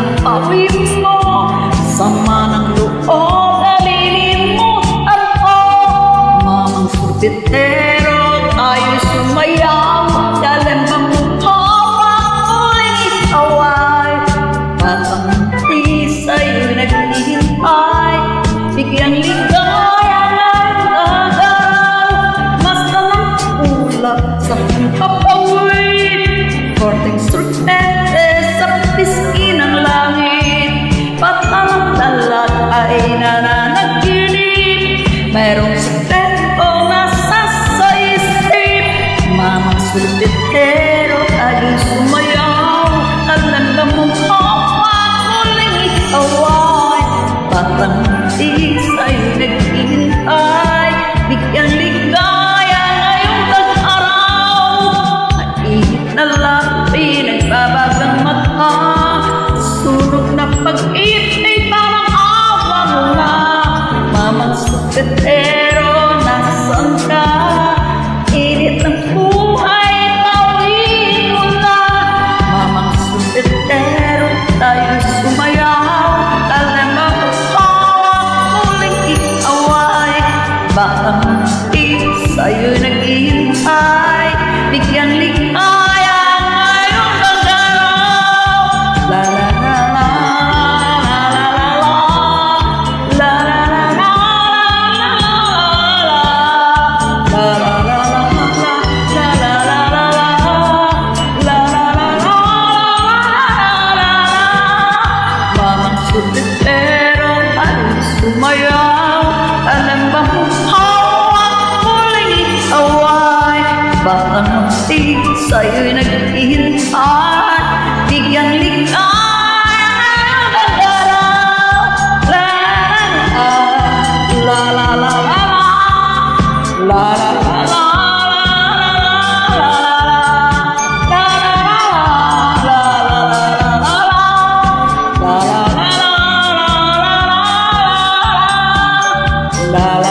pinapawid mo Sama ng At mamang anak-anak kini Merong sepet, oh nasa so istri 막 Sa'yo'y naghihintan Bigyang ligay ng bandera La la la la la La la La la